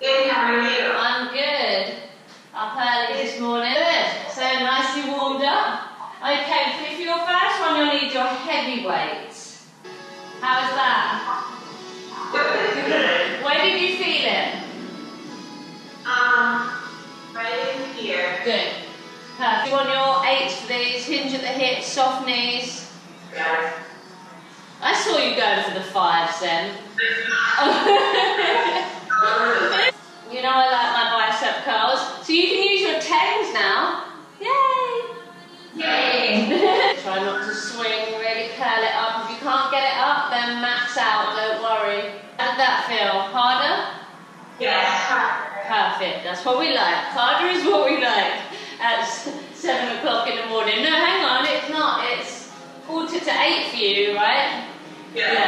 Good, how are you? I'm good. Up early this morning. Good. So nicely warmed up. Okay, for your first one, you'll need your heavy weights. How's that? Good. Where did you feel it? Um, right in here. Good. Perfect. You want your eights for these, hinge at the hips, soft knees. Yes. I saw you going for the fives then. So you can use your tens now. Yay! Yay. Try not to swing, really curl it up. If you can't get it up, then max out, don't worry. How did that feel? Harder? Yes. Perfect, that's what we like. Harder is what we like at 7 o'clock in the morning. No, hang on, it's not. It's quarter to 8 for you, right? Yes. Yeah.